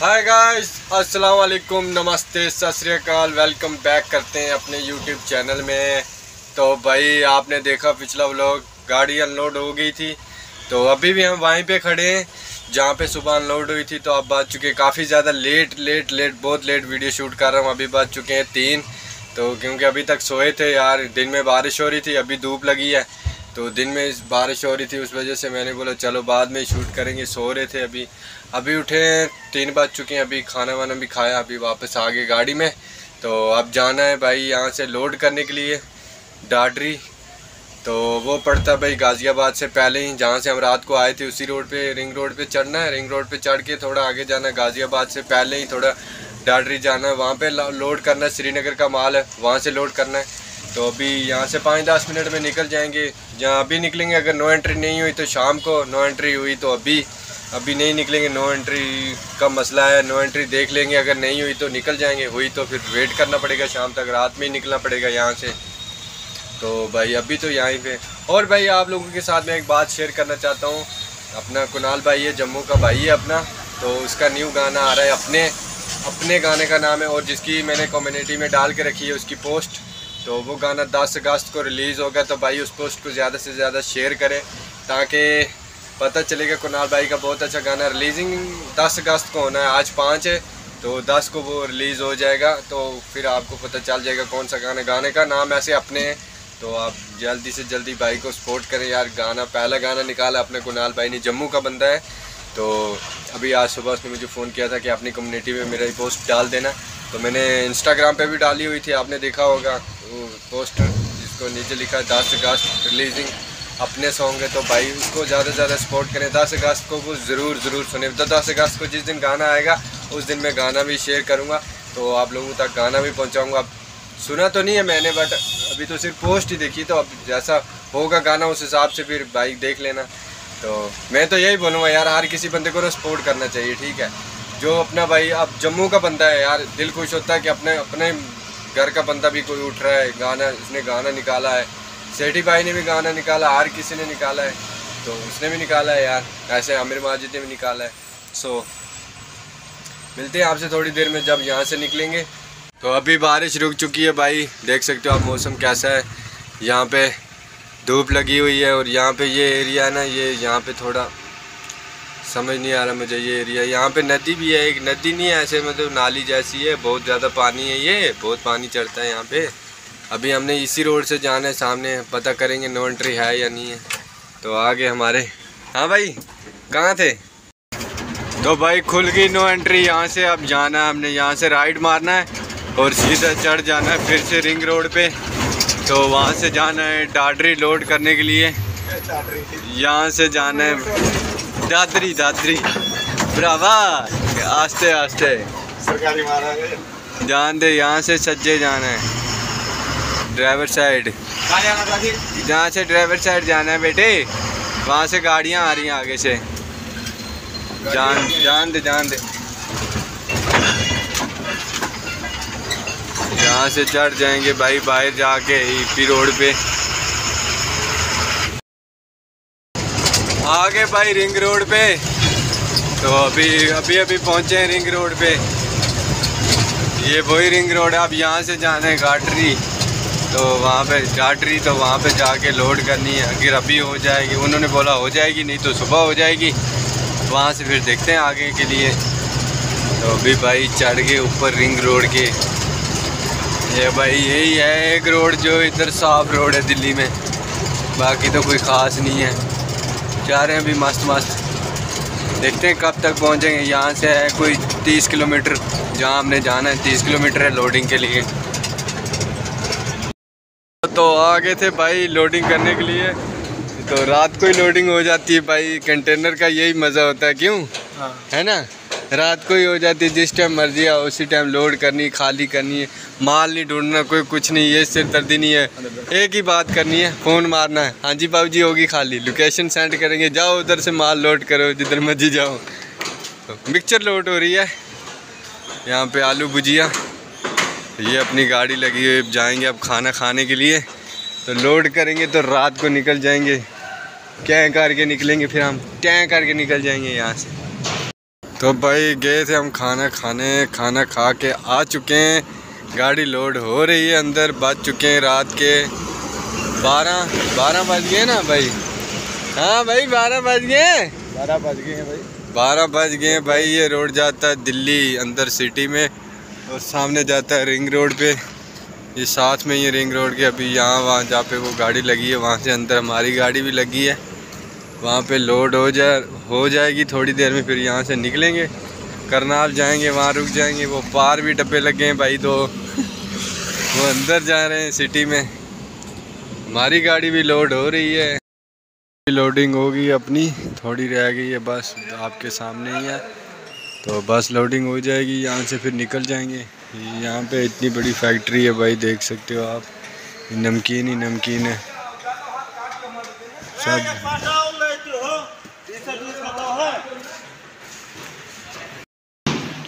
Hi guys अस्सलाम वालेकुम नमस्ते सत वेलकम बैक करते हैं अपने यूट्यूब चैनल में। तो भाई, आपने देखा पिछला व्लॉग गाड़ी अनलोड हो गई थी। तो अभी भी हम वहीं पे खड़े हैं, जहाँ पे सुबह अनलोड हुई थी। तो अब बात चुके काफ़ी ज़्यादा लेट लेट लेट बहुत लेट वीडियो शूट कर रहा हूँ। अभी बात चुके हैं तीन। तो क्योंकि अभी तक सोए थे यार, दिन में बारिश हो रही थी, अभी धूप लगी है। तो दिन में बारिश हो रही थी, उस वजह से मैंने बोला, चलो बाद में शूट करेंगे। सो रहे थे अभी। अभी उठे तीन बज चुके हैं, अभी खाना वाना भी खाया, अभी वापस आ गए गाड़ी में। तो अब जाना है भाई यहाँ से लोड करने के लिए डाडरी तो वो पड़ता भाई गाज़ियाबाद से पहले ही, जहाँ से हम रात को आए थे उसी रोड पे रिंग रोड पे चढ़ना है। रिंग रोड पे चढ़ के थोड़ा आगे जाना गाज़ियाबाद से पहले ही थोड़ा डाडरी जाना है। वहाँ पे लोड करना है, श्रीनगर का माल है, वहाँ से लोड करना है। तो अभी यहाँ से पाँच दस मिनट में निकल जाएँगे। जहाँ अभी निकलेंगे, अगर नो एंट्री नहीं हुई तो शाम को नो एंट्री हुई तो अभी अभी नहीं निकलेंगे नो एंट्री का मसला है नो एंट्री देख लेंगे, अगर नहीं हुई तो निकल जाएँगे, हुई तो फिर वेट करना पड़ेगा शाम तक, रात में ही निकलना पड़ेगा यहाँ से। तो भाई, अभी तो यहीं पे। और भाई, आप लोगों के साथ मैं एक बात शेयर करना चाहता हूँ। अपना कुणाल भाई है, जम्मू का भाई है अपना तो उसका न्यू गाना आ रहा है अपने अपने गाने का नाम है, और जिसकी मैंने कम्युनिटी में डाल के रखी है उसकी पोस्ट तो वो गाना 10 अगस्त को रिलीज़ होगा तो भाई उस पोस्ट को ज़्यादा से ज़्यादा शेयर करें, ताकि पता चलेगा कुणाल भाई का बहुत अच्छा गाना रिलीजिंग 10 अगस्त को होना है, आज पाँच है तो 10 को वो रिलीज़ हो जाएगा तो फिर आपको पता चल जाएगा कौन सा गाना गाने का नाम ऐसे अपने हैं तो आप जल्दी से जल्दी भाई को सपोर्ट करें यार। गाना, पहला गाना निकाला अपने कुणाल भाई ने, जम्मू का बंदा है। तो अभी आज सुबह उसने मुझे फ़ोन किया था कि अपनी कम्युनिटी में मेरा पोस्ट डाल देना। तो मैंने इंस्टाग्राम पे भी डाली हुई थी, आपने देखा होगा, वो पोस्टर जिसको नीचे लिखा है, दस अगस्त रिलीजिंग अपने सॉन्ग है तो भाई उसको ज़्यादा से ज़्यादा सपोर्ट करें। दस अगस्त को वो ज़रूर ज़रूर सुने। तो दस अगस्त को जिस दिन गाना आएगा, उस दिन मैं गाना भी शेयर करूँगा। तो आप लोगों तक गाना भी पहुँचाऊँगा। सुना तो नहीं है मैंने बट अभी तो सिर्फ़ पोस्ट ही देखी तो अब जैसा होगा गाना, उस हिसाब से फिर बाइक देख लेना। तो मैं तो यही बोलूँगा, यार, हर किसी बंदे को ना सपोर्ट करना चाहिए, ठीक है? जो अपना भाई, अब जम्मू का बंदा है, यार, दिल खुश होता है कि अपने अपने घर का बंदा भी कोई उठ रहा है, गाना उसने गाना निकाला है। सेठी भाई ने भी गाना निकाला, हर किसी ने निकाला है। तो उसने भी निकाला है यार, ऐसे आमिर माजिद ने भी निकाला है। सो मिलते हैं आपसे थोड़ी देर में जब यहाँ से निकलेंगे। तो अभी बारिश रुक चुकी है भाई, देख सकते हो आप मौसम कैसा है। यहाँ पे धूप लगी हुई है और यहाँ पे ये एरिया है ना, ये यहाँ पे थोड़ा समझ नहीं आ रहा मुझे ये एरिया यहाँ पे नदी भी है, एक नदी नहीं है ऐसे मतलब नाली जैसी है, बहुत ज़्यादा पानी है ये, बहुत पानी चढ़ता है यहाँ पे। अभी हमने इसी रोड से जाना है सामने पता करेंगे नो एंट्री है या नहीं है। तो आगे हमारे हाँ भाई कहाँ थे? तो भाई खुल गई नो एंट्री यहाँ से अब जाना है हमने यहाँ से राइड मारना है और सीधा चढ़ जाना है फिर से रिंग रोड पे। तो वहाँ से जाना है डाडरी लोड करने के लिए। यहाँ से जाना है दादरी दादरी। ब्रावा आस्ते आस्ते। सरकारी जान दे यहाँ से सज्जे जाना है। Driver side. जहाँ से ड्राइवर साइड जाना है बेटे वहाँ से गाड़ियाँ आ रही हैं आगे से। जान जान दे जान दे। यहाँ से चढ़ जाएँगे भाई बाहर जाके ईपी रोड पे। आगे भाई रिंग रोड पे। तो अभी अभी अभी पहुँचे हैं रिंग रोड पे। ये वही रिंग रोड है अब यहाँ से जाना है गाटरी। तो वहाँ पे गाटरी तो वहाँ पे जाके लोड करनी है। अगर अभी हो जाएगी, उन्होंने बोला हो जाएगी, नहीं तो सुबह हो जाएगी। वहाँ से फिर देखते हैं आगे के लिए। तो अभी भाई चढ़ गए ऊपर रिंग रोड के। ये भाई यही है एक रोड जो इधर साफ़ रोड है दिल्ली में। बाकी तो कोई ख़ास नहीं है। जा रहे हैं अभी मस्त मस्त। देखते हैं कब तक पहुँचेंगे। यहाँ से है कोई तीस किलोमीटर। जहाँ हमने जाना है, तीस किलोमीटर है लोडिंग के लिए। तो आ गए थे भाई लोडिंग करने के लिए। तो रात को ही लोडिंग हो जाती है भाई। कंटेनर का यही मज़ा होता है क्यों? हाँ। है ना? रात को ही हो जाती है जिस टाइम मर्ज़ी आओ उसी टाइम लोड करनी खाली करनी है। माल नहीं ढूंढना कोई कुछ नहीं ये सिर दर्दी नहीं है। एक ही बात करनी है फ़ोन मारना है। हाँ जी बाबू जी होगी खाली। लोकेशन सेंड करेंगे। जाओ उधर से माल लोड करो जिधर मर्ज़ी जाओ। तो मिक्सचर लोड हो रही है। यहाँ पे आलू भुजिया। ये अपनी गाड़ी लगी हुई जाएँगे अब खाना खाने के लिए। तो लोड करेंगे तो रात को निकल जाएँगे। क्या करके निकलेंगे फिर हम क्या करके निकल जाएँगे यहाँ से। तो भाई गए थे हम खाना खाने खाना खा के आ चुके हैं। गाड़ी लोड हो रही है अंदर बज चुके हैं रात के बारह बारह बज गए ना भाई? हाँ भाई बारह बज गए। बारह बज गए हैं भाई। बारह बज गए भाई ये रोड जाता है दिल्ली अंदर सिटी में। और सामने जाता है रिंग रोड पे। ये साथ में ये रिंग रोड के। अभी यहाँ, वहाँ जहाँ पे वो गाड़ी लगी है, वहाँ से अंदर हमारी गाड़ी भी लगी है। वहाँ पे लोड हो जाए हो जाएगी थोड़ी देर में, फिर यहाँ से निकलेंगे। करनाल जाएँगे, वहाँ रुक जाएँगे। वो पार भी डब्बे लगे हैं भाई दो। वो अंदर जा रहे हैं सिटी में। हमारी गाड़ी भी लोड हो रही है। लोडिंग होगी अपनी, थोड़ी रह गई है बस। आपके सामने ही है। तो बस लोडिंग हो जाएगी, यहाँ से फिर निकल जाएँगे। यहाँ पे इतनी बड़ी फैक्ट्री है भाई, देख सकते हो आप। नमकीन ही नमकीन है। सब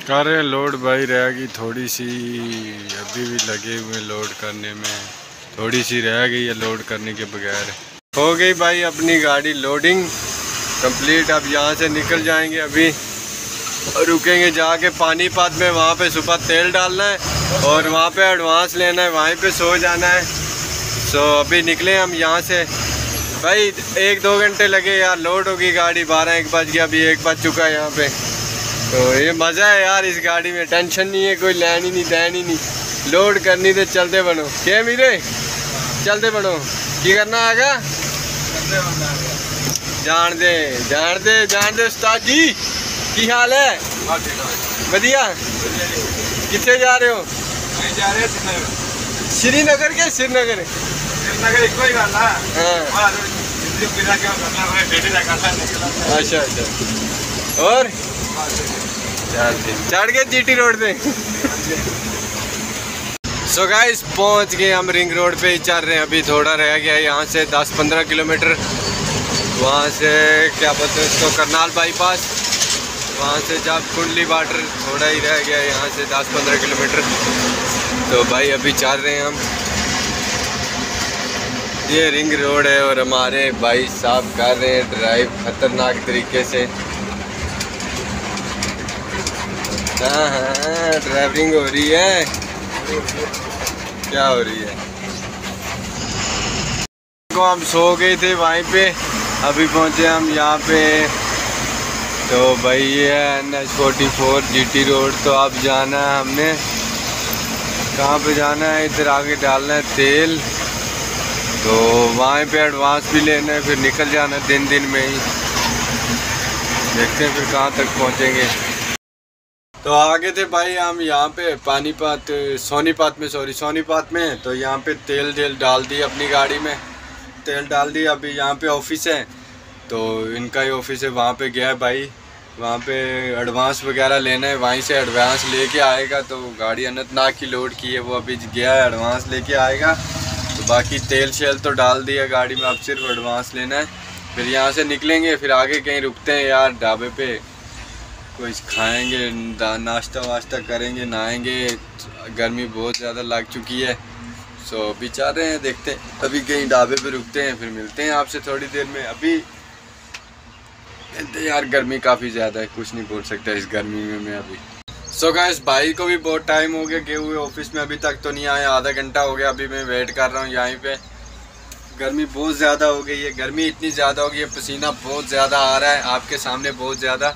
कर रहे हैं लोड भाई रहेगी थोड़ी सी। अभी भी लगे हुए लोड करने में। थोड़ी सी रह गई है लोड करने के बगैर। हो गई भाई अपनी गाड़ी लोडिंग कंप्लीट अब यहाँ से निकल जाएँगे अभी। रुकेंगे जाके पानीपत में, वहाँ पे सुबह तेल डालना है और वहाँ पे एडवांस लेना है, वहीं पे सो जाना है। सो अभी निकले हम यहाँ से। भाई, एक दो घंटे लगे यार लोड होगी गाड़ी, बारह एक बज गया, अभी एक बज चुका है यहाँ पे। तो ये मज़ा है यार इस गाड़ी में, टेंशन नहीं है, कोई लैन ही नहीं, दैन ही नहीं। लोड करनी तो चलते बनो। क्या मीरे? चलते बनो। की करना आगा? जान दे जान दे जान दे उस्ताद जी। की हाल है? बढ़िया कितने जा रहे हो? रहे श्रीनगर। के? श्रीनगर अच्छा अच्छा। और? चढ़ गए जीटी रोड पे। सो गाइस पहुँच गए हम रिंग रोड पे ही चल रहे हैं। अभी थोड़ा रह गया यहाँ से 10-15 किलोमीटर। वहाँ से क्या बोलते हैं इसको करनाल बाईपास वहाँ से जब कुंडली बार्डर थोड़ा ही रह गया, यहाँ से 10-15 किलोमीटर। तो भाई अभी चल रहे हैं हम। ये रिंग रोड है और हमारे भाई साहब कर रहे हैं ड्राइव खतरनाक तरीके से। हाँ हाँ ड्राइविंग हो रही है। क्या हो रही है? को हम सो गए थे वहीं पे। अभी पहुँचे हम यहाँ पे। तो भाई ये है N H forty four T road तो अब जाना है हमने। कहाँ पे जाना है? इधर आगे डालना है तेल। तो वहाँ पे एडवांस भी लेना है, फिर निकल जाना है दिन दिन में ही। देखते हैं फिर कहाँ तक पहुँचेंगे। तो आगे थे भाई हम यहाँ पे पानीपत, सोनीपत में सॉरी सोनीपत में। तो यहाँ पे तेल तेल डाल दी अपनी गाड़ी में। तेल डाल दी अभी यहाँ पे ऑफ़िस है। तो इनका ही ऑफ़िस है, वहाँ पे गया भाई। वहाँ पे एडवांस वगैरह लेना है, वहीं से एडवांस लेके आएगा तो गाड़ी अनंतनाग की लोड की है, वो अभी गया है एडवांस लेके आएगा। तो बाकी तेल शेल तो डाल दिया गाड़ी में, अब सिर्फ़ एडवांस लेना है। फिर यहाँ से निकलेंगे, फिर आगे कहीं रुकते हैं यार, ढाबे पे। कुछ खाएँगे नाश्ता वाश्ता करेंगे, नहाएँगे, गर्मी बहुत ज़्यादा लग चुकी है। सो अभी चाह रहे हैं, देखते हैं। अभी कहीं ढाबे पे रुकते हैं, फिर मिलते हैं आपसे थोड़ी देर में। अभी यार, गर्मी काफ़ी ज़्यादा है, कुछ नहीं बोल सकता इस गर्मी में मैं अभी. सो so गैस भाई को भी बहुत टाइम हो गया, गए हुए ऑफ़िस में, अभी तक तो नहीं आया आधा घंटा हो गया, अभी मैं वेट कर रहा हूँ यहीं पे। गर्मी बहुत ज़्यादा हो गई है, गर्मी इतनी ज़्यादा हो गई है, पसीना बहुत ज़्यादा आ रहा है, आपके सामने बहुत ज़्यादा।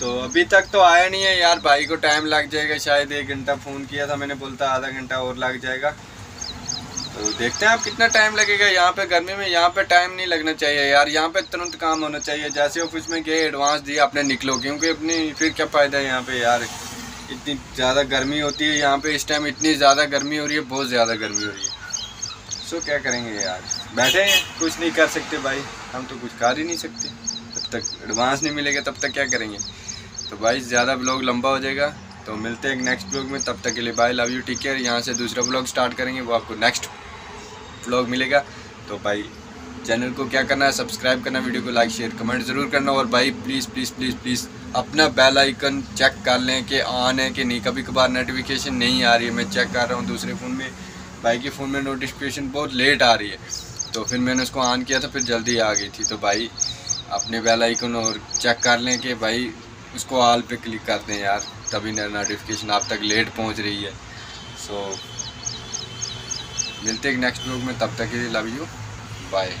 तो अभी तक तो आया नहीं है, यार, भाई को टाइम लग जाएगा, शायद एक घंटा फ़ोन किया था, मैंने बोलता आधा घंटा और लग जाएगा। तो देखते हैं आप कितना टाइम लगेगा। यहाँ पे गर्मी में यहाँ पे टाइम नहीं लगना चाहिए यार। यहाँ पे तुरंत काम होना चाहिए। जैसे ऑफ़िस में गए एडवांस दिया अपने निकलो। क्योंकि अपनी फिर क्या फ़ायदा है यहाँ पे यार? इतनी ज़्यादा गर्मी होती है यहाँ पे। इस टाइम इतनी ज़्यादा गर्मी हो रही है, बहुत ज़्यादा गर्मी हो रही है। सो क्या करेंगे यार? बैठे हैं। कुछ नहीं कर सकते भाई। हम तो कुछ कर ही नहीं सकते। तब तक एडवांस नहीं मिलेगा, तब तक क्या करेंगे? तो भाई, ज़्यादा ब्लॉग लंबा हो जाएगा। तो मिलते हैं नेक्स्ट ब्लॉग में। तब तक के लिए bye love you take care यहाँ से दूसरा ब्लॉग स्टार्ट करेंगे। वो आपको नेक्स्ट ब्लॉग मिलेगा। तो भाई चैनल को क्या करना है सब्सक्राइब करना वीडियो को लाइक शेयर कमेंट ज़रूर करना। और भाई प्लीज़ प्लीज़ प्लीज़ प्लीज़ अपना बेल आइकन चेक कर लें कि ऑन है कि नहीं। कभी कभार नोटिफिकेशन नहीं आ रही है। मैं चेक कर रहा हूँ दूसरे फ़ोन में। भाई के फ़ोन में नोटिफिकेशन बहुत लेट आ रही है। तो फिर मैंने उसको ऑन किया था, फिर जल्दी आ गई थी। तो भाई, अपने बेल आइकन और चेक कर लें कि भाई, उसको ऑल पे क्लिक कर दें यार। तभी नोटिफिकेशन आप तक लेट पहुँच रही है। सो मिलते हैं नेक्स्ट ब्लॉग में तब तक के लिए लव यू बाय